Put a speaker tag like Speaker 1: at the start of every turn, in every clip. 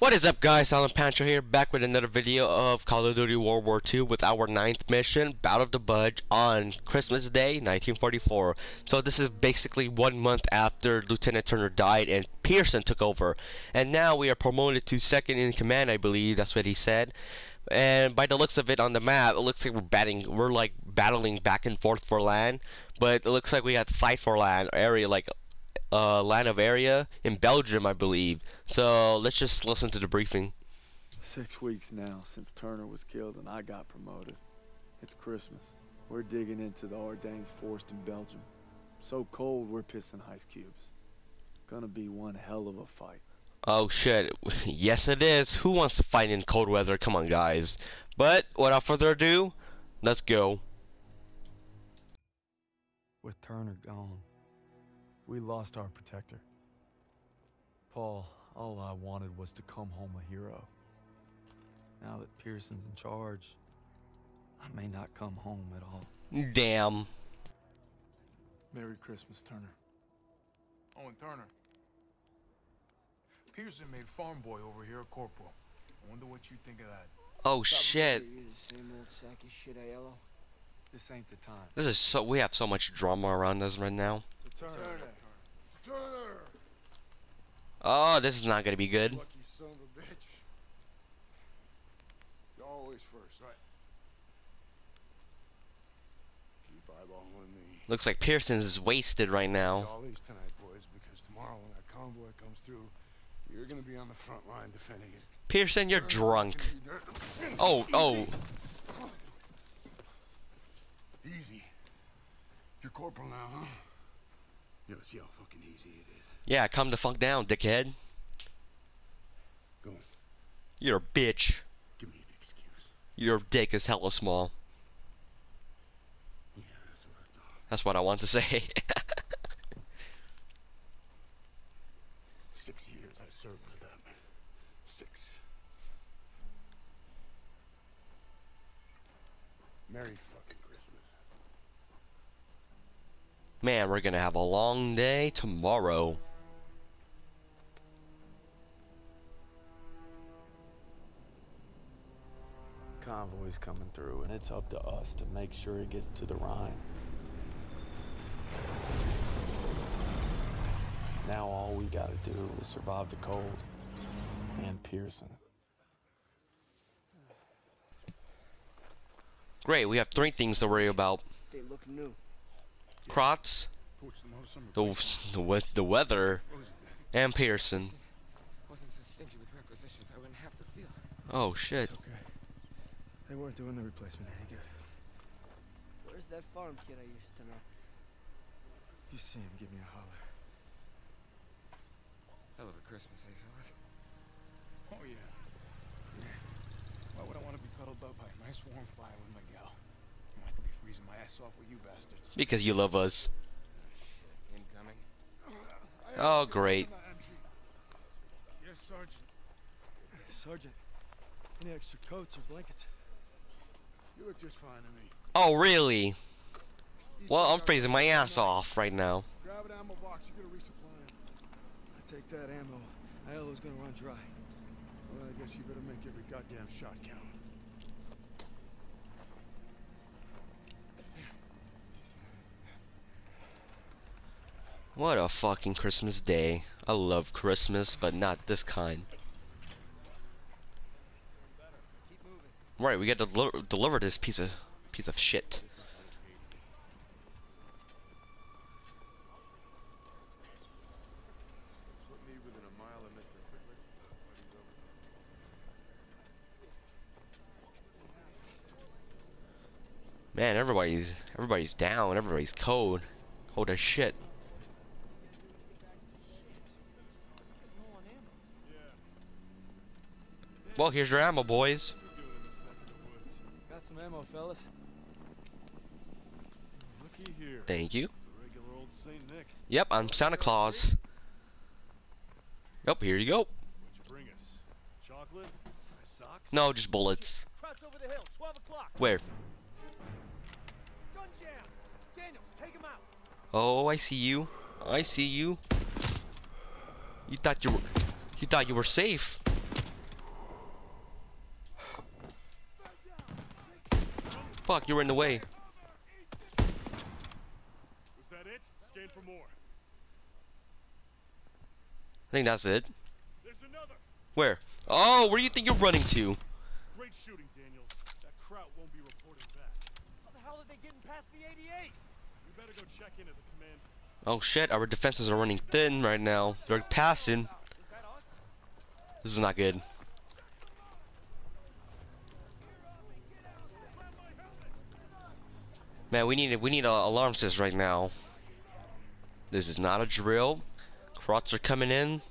Speaker 1: What is up guys, Silent Pancho here, back with another video of Call of Duty World War II with our ninth mission, Battle of the Bulge, on Christmas Day, 1944. So this is basically one month after Lieutenant Turner died and Pierson took over. And now we are promoted to second in command, I believe, that's what he said. And by the looks of it on the map, it looks like we're batting, we're like battling back and forth for land. But it looks like we had to fight for land area like uh, line of area in Belgium, I believe. So let's just listen to the briefing.
Speaker 2: Six weeks now since Turner was killed and I got promoted. It's Christmas. We're digging into the Ardennes forest in Belgium. So cold, we're pissing ice cubes. Gonna be one hell of a fight.
Speaker 1: Oh shit, yes it is. Who wants to fight in cold weather? Come on guys. But without further ado, let's go.
Speaker 2: With Turner gone, we lost our protector. Paul, all I wanted was to come home a hero. Now that Pierson's in charge, I may not come home at all.
Speaker 1: Damn.
Speaker 2: Merry Christmas, Turner.
Speaker 3: Oh, and Turner. Pierson made farm boy over here a corporal. I wonder what you think of that.
Speaker 1: Oh shit.
Speaker 4: The same old sack of shit, Aiello.
Speaker 2: This ain't the time.
Speaker 1: This is so we have so much drama around us right now.
Speaker 2: To Turner.
Speaker 5: Turner!
Speaker 1: Oh, this is not gonna be good.
Speaker 5: Lucky son of a bitch. You're always first, right? Keep eyeballing me.
Speaker 1: Looks like Pierson's is wasted right now.
Speaker 5: Jollies tonight, boys, because tomorrow when that convoy comes through, you're gonna be on the front line defending it.
Speaker 1: Pierson, you're drunk.
Speaker 5: gonna be there.
Speaker 1: Oh, oh.
Speaker 5: Easy. You're corporal now, huh? Yeah, see how fucking easy it is.
Speaker 1: Yeah, come the fuck down, dickhead.
Speaker 5: Go.
Speaker 1: You're a bitch.
Speaker 5: Give me an excuse.
Speaker 1: Your dick is hella small.
Speaker 5: Yeah, that's what I thought.
Speaker 1: That's what I want to say.
Speaker 5: Six years I served with them. Six. Merry fucking Christmas.
Speaker 1: Man, we're gonna have a long day tomorrow.
Speaker 2: Convoy's coming through, and it's up to us to make sure it gets to the Rhine. Now all we gotta do is survive the cold and Pierson.
Speaker 1: Great, we have three things to worry about.
Speaker 4: They look new.
Speaker 1: Krauts,
Speaker 5: Torch them out some
Speaker 1: the, the, we- the weather, and Pierson.
Speaker 6: Wasn't so stingy with requisitions, I wouldn't have to steal.
Speaker 1: Oh shit.
Speaker 2: okay. They weren't doing the replacement any good.
Speaker 4: Where's that farm kid I used to know?
Speaker 2: You see him, give me a holler.
Speaker 6: Hell of a Christmas, eh, fellas?
Speaker 3: Oh, yeah. yeah. Why would I want to be cuddled up by a nice warm fire with my gal? When I could be freezing my ass off with you bastards.
Speaker 1: Because you love us.
Speaker 6: Incoming.
Speaker 1: Oh great.
Speaker 3: Yes, Sergeant.
Speaker 2: Sergeant, any extra coats or blankets?
Speaker 5: You look just fine to me.
Speaker 1: Oh really? Well, I'm freezing my ass off right now.
Speaker 5: Grab an ammo box. You're gonna resupply it.
Speaker 2: I take that ammo. Aiello's gonna run dry.
Speaker 5: Well, I guess you better make every goddamn shot count.
Speaker 1: What a fucking Christmas day. I love Christmas, but not this kind. Right, we gotta deli- deliver this piece of piece of shit. Man, everybody's everybody's down. Everybody's cold. Cold as shit. Well, here's your ammo, boys.
Speaker 2: Got some ammo, fellas. Looky here.
Speaker 1: Thank you.
Speaker 2: Regular old Saint Nick.
Speaker 1: Yep, I'm Santa Claus. Yep, here you go.
Speaker 2: What'd you bring us? Chocolate? My socks?
Speaker 1: No, just bullets.
Speaker 4: Krauts over the hill, 12 o'clock.
Speaker 1: Where?
Speaker 4: Gun jam. Daniels, take him out.
Speaker 1: Oh, I see you. I see you. You thought you were you thought you were safe. Fuck, you were in the way.
Speaker 7: Was that it? Scan for more.
Speaker 1: I think that's it.
Speaker 7: There's another.
Speaker 1: Where? Oh, where do you think you're running to?
Speaker 7: Great shooting, Daniels. That Kraut won't be reporting back.
Speaker 4: How the hell are they getting past the 88?
Speaker 7: We better go check in at the command.
Speaker 1: Oh shit, our defenses are running thin right now. They're passing.
Speaker 4: Is that us?
Speaker 1: This is not good. Man, we need we need a alarm system right now. This is not a drill. Krauts are coming in.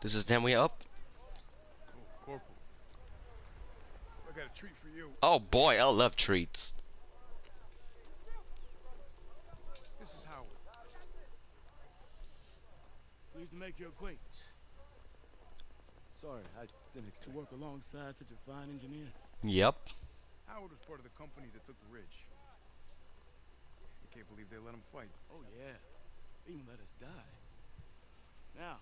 Speaker 1: This is ten way up.
Speaker 3: Oh, I got a treat for you.
Speaker 1: Oh boy, I love treats.
Speaker 3: This is Howard.
Speaker 8: Pleased to make your acquaintance.
Speaker 2: Sorry, I didn't
Speaker 8: To work alongside such a fine engineer.
Speaker 1: Yep.
Speaker 3: Howard was part of the company that took the ridge. I can't believe they let him fight.
Speaker 8: Oh yeah. They even let us die. Now,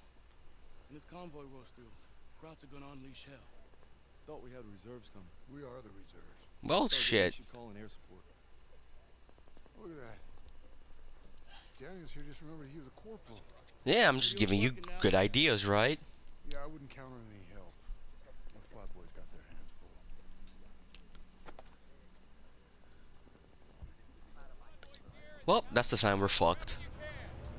Speaker 8: when this convoy rolls through, Krauts are gonna unleash hell.
Speaker 2: Thought we had reserves coming.
Speaker 5: We are the reserves.
Speaker 1: Well,
Speaker 2: Thought we
Speaker 1: shit.
Speaker 2: should call in air support.
Speaker 5: Look at that. Daniels here just remembered he was a corporal.
Speaker 1: Yeah, I'm just giving you good ideas, right?
Speaker 5: Yeah, I wouldn't count on any help. The got their hands full.
Speaker 1: Well, that's the sign we're fucked.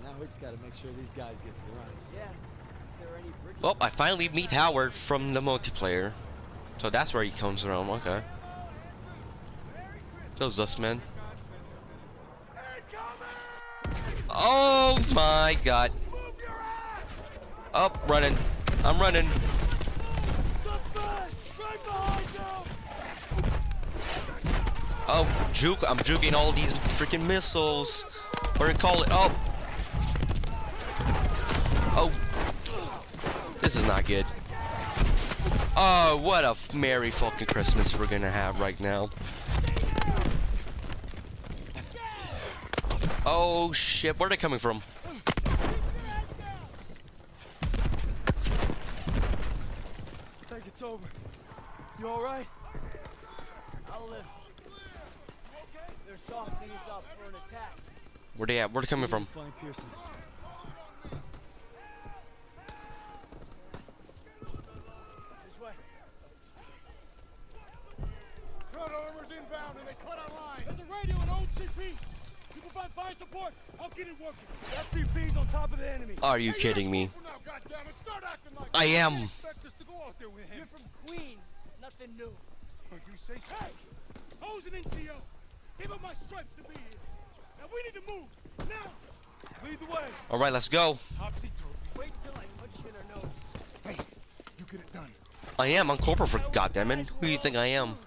Speaker 2: Now we just gotta make sure these guys get to the run.
Speaker 4: Yeah. If there are any bridges.
Speaker 1: Well, I finally meet Howard from the multiplayer. So that's where he comes from, okay. Those us men. Oh my god. Up, running. I'm running. Oh, juke. I'm juking all these freaking missiles. What do you call it? Oh. Oh. This is not good. Oh, what a merry fucking Christmas we're gonna have right now. Oh shit, where are they coming from?
Speaker 4: I think it's over. You alright? I'll live. They're softening us up for an attack.
Speaker 1: Where they at? Where they coming from?
Speaker 2: Find Pierson.
Speaker 4: This way.
Speaker 5: Front armor's inbound and they cut our line.
Speaker 8: There's a radio and old CP. You provide fire support. I'll get it working.
Speaker 4: That CP's on top of the enemy.
Speaker 1: Are you kidding me?
Speaker 5: Now, goddammit, start acting like
Speaker 1: I am.
Speaker 5: expect us to go out there with him.
Speaker 4: You're from Queens. Nothing new.
Speaker 5: You say.
Speaker 8: Hey, Ho's an NCO. Give up my stripes to be here. Now we need to move. Now.
Speaker 4: Lead the way.
Speaker 1: Alright, let's go.
Speaker 4: Wait till I punch you in her nose.
Speaker 5: Hey, you get it done.
Speaker 1: I am. I'm corporal for goddammit. Who do you think I am?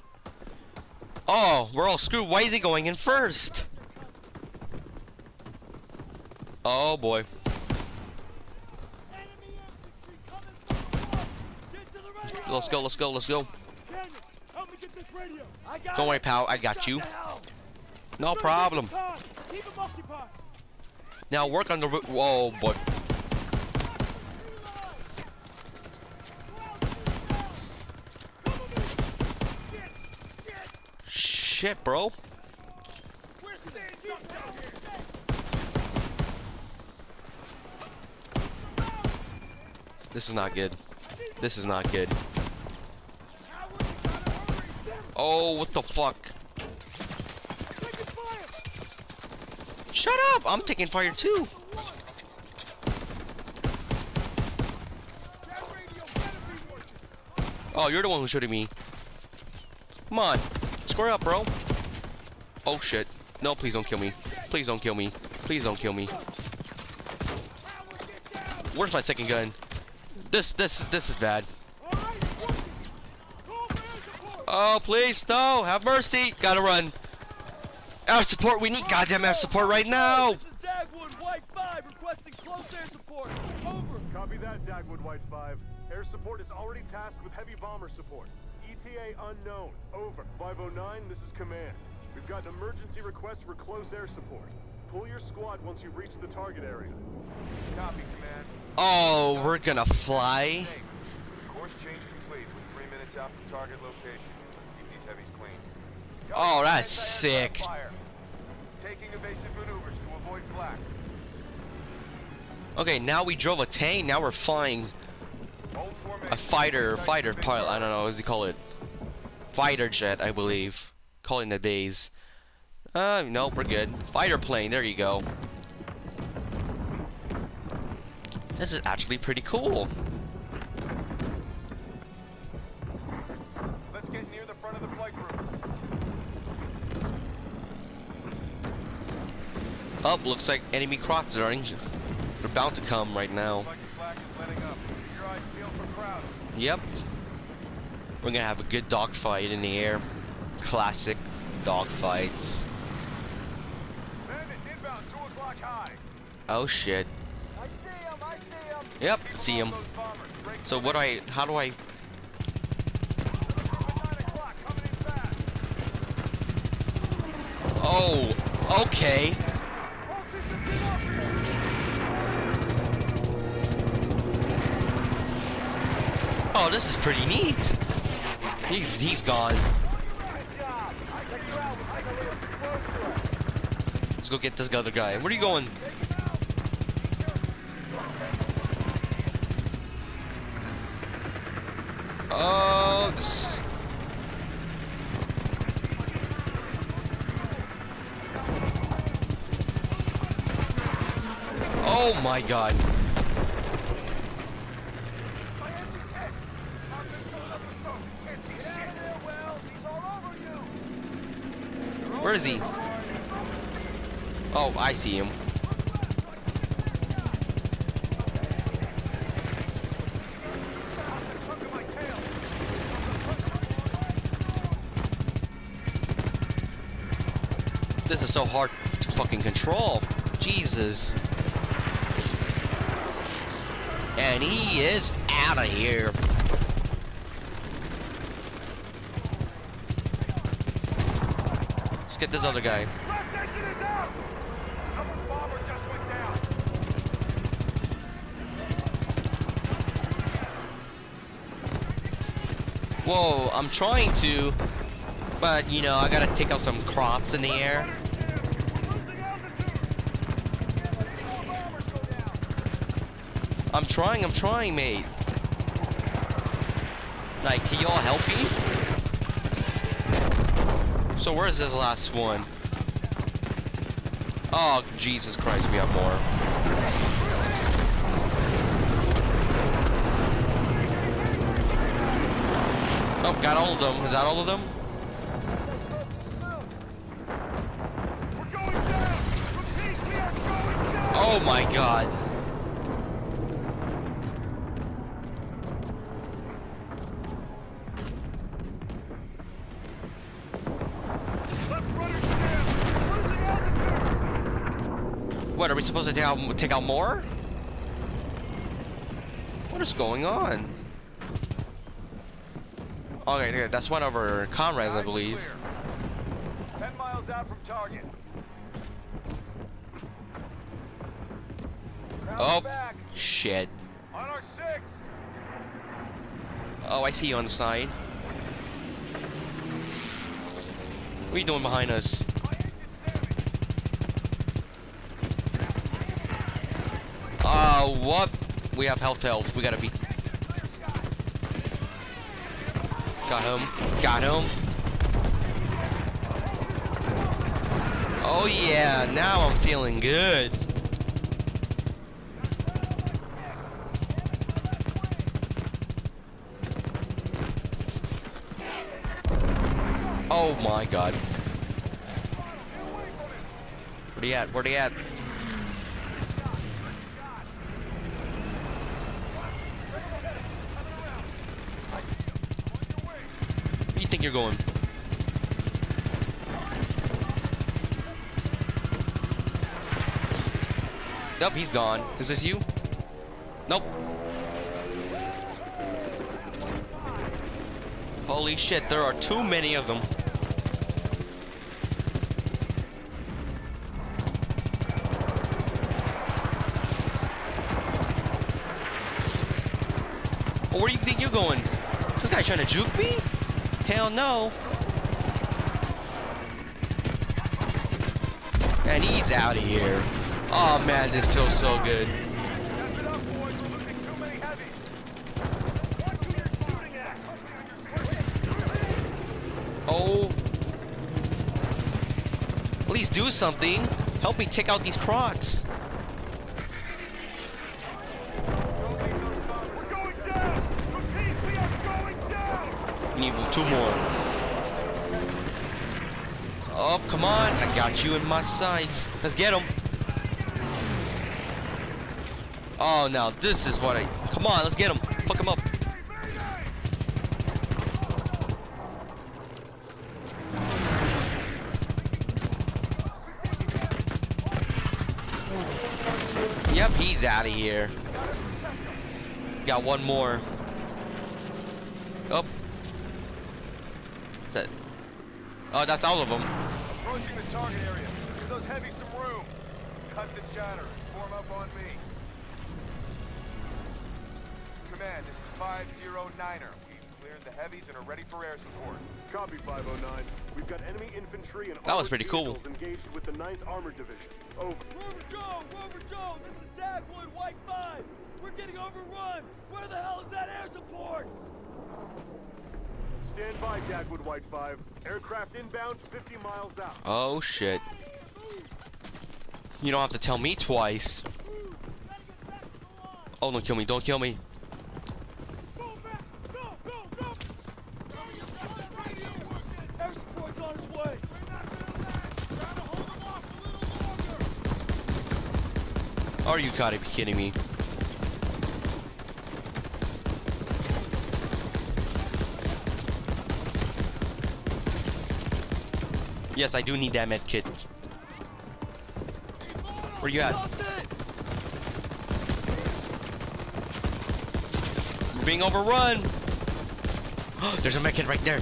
Speaker 1: Oh, we're all screwed. Why is he going in first? Oh boy.
Speaker 4: Enemy infantry coming from the north. Get to the radio.
Speaker 1: Let's go, let's go, let's go.
Speaker 8: Daniel, help me get this radio.
Speaker 4: I got
Speaker 1: Don't worry, pal. I got you.
Speaker 4: Shut the hell.
Speaker 1: No problem.
Speaker 8: Keep them occupied.
Speaker 1: Now work on the. Whoa, boy. Shit, bro. This is not good. This is not good. Oh, what the fuck? Shut up! I'm taking fire too. Oh, you're the one who's shooting me. Come on. Square up, bro. Oh, shit. No, please don't kill me. Please don't kill me. Please don't kill me. Where's my second gun? This, this, this is bad. Oh, please, no. Have mercy. Gotta run. Air support. We need goddamn air support right now.
Speaker 4: This is Dagwood, White 5, requesting close air support. Over.
Speaker 7: Copy that, Dagwood White 5. Air support is already tasked with heavy bomber support. ETA unknown. Over. 509, this is command. We've got an emergency request for close air support. Pull your squad once you reach the target area. Copy, command.
Speaker 1: Oh, we're gonna fly.
Speaker 9: Course change complete with three minutes out from target location. Let's keep these heavies clean.
Speaker 1: Oh, that's sick.
Speaker 9: Fire. Taking evasive maneuvers to avoid flak.
Speaker 1: Okay, now we drove a tank. Now we're flying a fighter, fighter pilot. I don't know what does he call it. Fighter jet, I believe. Calling the days. Uh, no, we're good. Fighter plane. There you go. This is actually pretty cool. Up, oh, looks like enemy in- they're about to come right now.
Speaker 9: Like the flak is letting up. Keep your eyes peeled for crowd.
Speaker 1: Yep. We're gonna have a good dogfight in the air. Classic dogfights.
Speaker 9: Bandits inbound, 2 o'clock high.
Speaker 1: Oh shit.
Speaker 4: I see him, I see him.
Speaker 1: Yep,
Speaker 9: Keep
Speaker 1: see him.
Speaker 9: off those bombers. Break
Speaker 1: So what do I, how do I,
Speaker 9: 9 o'clock, coming in fast.
Speaker 1: oh, okay. Oh, this is pretty neat. He's, he's gone. Let's go get this other guy. Where are you going? Oh, this... Oh my god. Where is he? Oh, I see him. This is so hard to fucking control. Jesus. And he is out of here. Let's get this other guy. Whoa, I'm trying to, but you know, I gotta take out some crops in the air. I'm trying, I'm trying, mate. Like, can y'all help me? So where's this last one? Oh, Jesus Christ, we have more. Oh, got all of them. Is that all of them? Oh my god. What, are we supposed to take out, take out more? What is going on? Okay, okay, that's one of our comrades, I believe.
Speaker 9: Ten miles out from target.
Speaker 1: Oh,
Speaker 9: back.
Speaker 1: shit.
Speaker 9: On our six.
Speaker 1: Oh, I see you on the side. What are you doing behind us? Uh, what? We have health health. We gotta be. Got him. Got him. Oh yeah, now I'm feeling good. Oh my god. Where he at? Where he at? Where you think you're going? Nope, he's gone. Is this you? Nope. Holy shit, there are too many of them. Oh, where do you think you're going? This guy trying to juke me? Hell no. And he's out of here. Oh man, this feels so good. Oh. At least do something. Help me take out these crocs.
Speaker 7: Don't leave those guns. We're going down. Repeat, we are going
Speaker 1: Need two more. Oh, come on. I got you in my sights. Let's get him. Oh, now this is what I... Come on, let's get him. Fuck him up. Yep, he's out of here. Got one more. Oh. Is that... That's all of them.
Speaker 9: Approaching the target area. Give those heavies some room. Cut the chatter. Form up on me. Command, this is 509er. We've cleared the heavies and are ready for air support.
Speaker 7: Copy 509. We've got enemy infantry and
Speaker 1: That was pretty cool.
Speaker 7: engaged with the 9th Armored Division. Over.
Speaker 4: Rover Joe! Rover Joe! This is Dagwood, White 5! We're getting overrun! Where the hell is that air support?
Speaker 7: Stand by, Dagwood White 5. Aircraft inbound 50 miles out.
Speaker 1: Oh, shit. You don't have to tell me twice. Oh, don't kill me. Don't kill me.
Speaker 4: Air support's on its way!
Speaker 1: Are you gotta be kidding me? Yes, I do need that med kit. Where you at? We're being overrun! There's a med kit right there.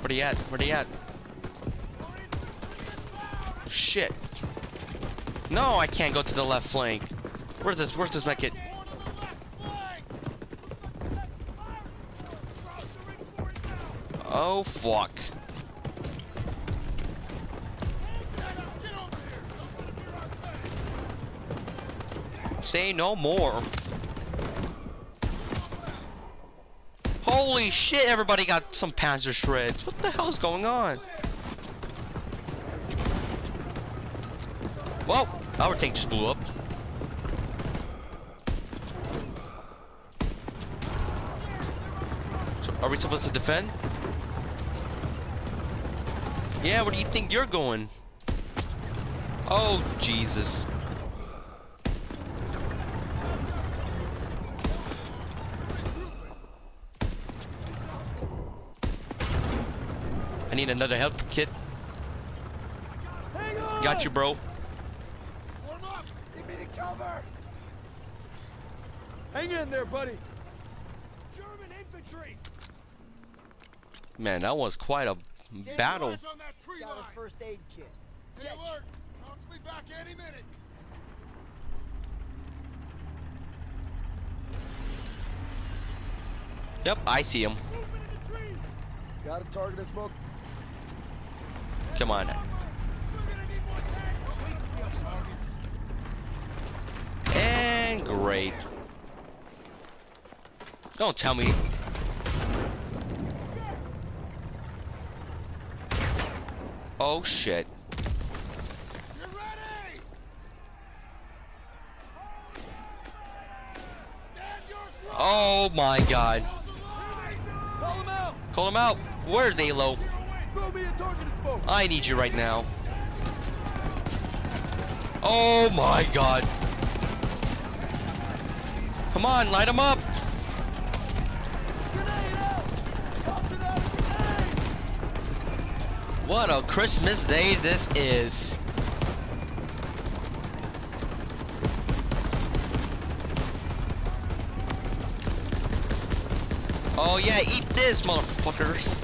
Speaker 1: Where he at? Where he at? Shit. No, I can't go to the left flank. Where's this? Where's this med Oh, fuck. Say no more. Holy shit, everybody got some Panzerschrecks. What the hell's going on? Well, our tank just blew up. So, are we supposed to defend? Yeah, where do you think you're going? Oh, Jesus. I need another health kit. Got you, bro.
Speaker 4: Hang in there, buddy! German infantry!
Speaker 1: Man, that was quite a battle.
Speaker 4: Got a first aid kit.
Speaker 5: Stay alert. Cops will be back any minute.
Speaker 1: Yep, I see him.
Speaker 4: Got a target and smoke.
Speaker 1: Come on. And great. Don't tell me. Oh shit. Oh my god.
Speaker 4: Call him out!
Speaker 1: Call him out. Where's Alo? I need you right now. Oh my god. Come on, light him up. What a Christmas day this is. Oh yeah, eat this, motherfuckers.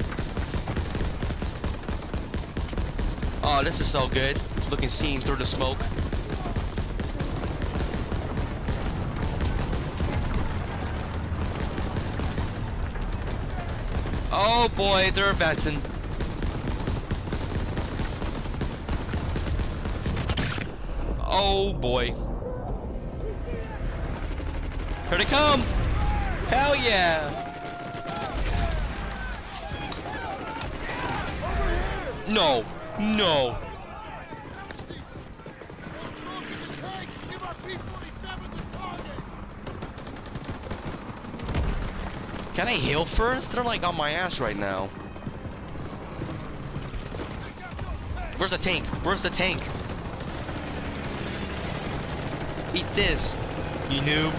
Speaker 1: Oh, this is so good. Looking seen through the smoke. Oh boy, they're advancing. Oh boy. Here they come! Hell yeah! No, no. Can I heal first? They're like on my ass right now. Where's the tank? Where's the tank? Eat this, you noob.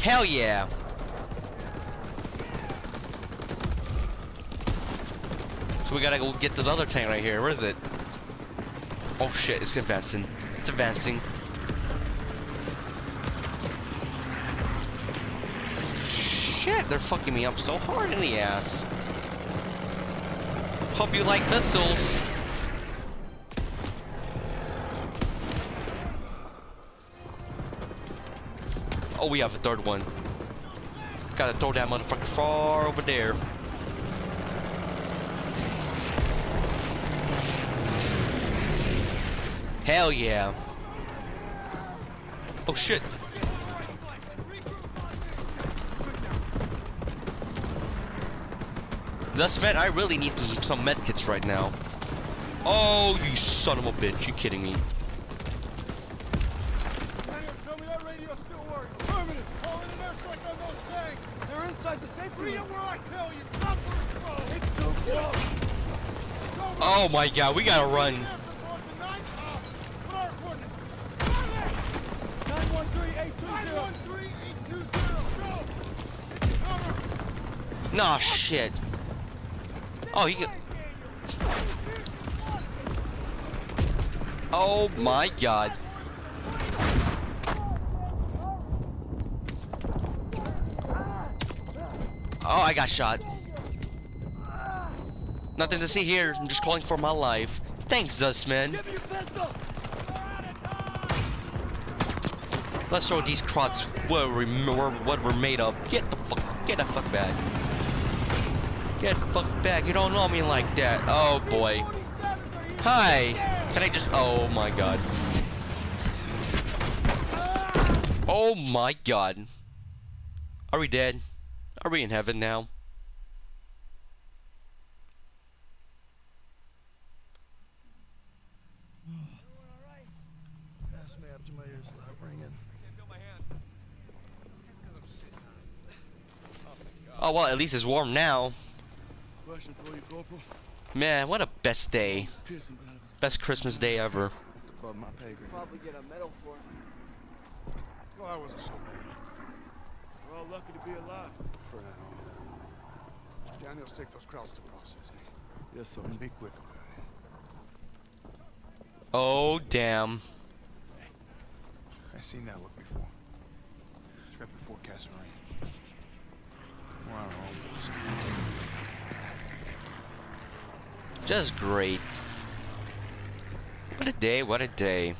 Speaker 1: Hell yeah. So we gotta go get this other tank right here. Where is it? Oh shit, it's advancing. It's advancing. Shit, they're fucking me up so hard in the ass. Hope you like missiles. Oh, we have a third one. Gotta throw that motherfucker far over there. Hell yeah. Oh shit. Thus, man, I really need some medkits right now. Oh, you son of a bitch. You kidding me?
Speaker 9: Tell me that radio still works. Affirmative. Calling an airstrike on those tanks.
Speaker 4: They're inside the safety
Speaker 9: Bring it
Speaker 4: room.
Speaker 9: where I tell you. Not where it's
Speaker 4: It's too close.
Speaker 1: Oh my god, we gotta run. Nah, shit. Oh, he. Oh my god. Oh, I got shot. Nothing to see here. I'm just calling for my life. Thanks, Zussman.
Speaker 4: Give me your pistol.
Speaker 1: Let's show these Krauts what we're, what we're made of. Get the fuck, get the fuck back. Get the fuck back. You don't know me like that. Oh boy. Hi. Can I just? Oh my god. Oh my god. Are we dead? Are we in heaven now?
Speaker 2: Ask me after my ears stop ringing.
Speaker 1: Oh well, at least it's warm now.
Speaker 8: Question for you, Corporal.
Speaker 1: Man, what a best day.
Speaker 8: Pierson been out of his
Speaker 1: Best Christmas day ever.
Speaker 2: It's above my pay grade.
Speaker 4: Probably get a medal for it.
Speaker 5: Well, that wasn't so bad.
Speaker 8: We're all lucky to be alive.
Speaker 5: For now. Daniels, take those crowds to processing. Eh?
Speaker 2: Yes, sir.
Speaker 5: And be quick about it.
Speaker 1: Oh damn.
Speaker 5: I've seen that look before. It's right before Kasserine. We're on our own.
Speaker 1: Just great. What a day, what a day.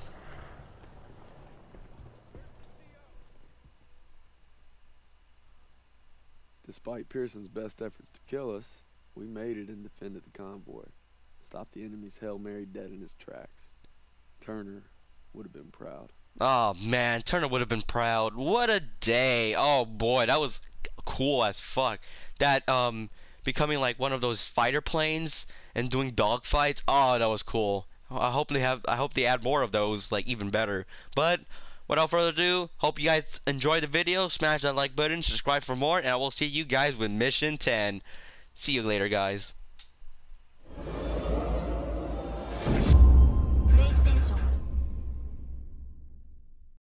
Speaker 10: Despite Pierson's best efforts to kill us, we made it and defended the convoy. Stopped the enemy's Hail Mary dead in his tracks. Turner would have been proud.
Speaker 1: Oh man, Turner would have been proud. What a day. Oh boy, that was cool as fuck. That um becoming like one of those fighter planes and doing dogfights. Oh, that was cool. I hope they have I hope they add more of those like even better. But without further ado, hope you guys enjoyed the video. Smash that like button, subscribe for more, and I will see you guys with mission 10. See you later, guys.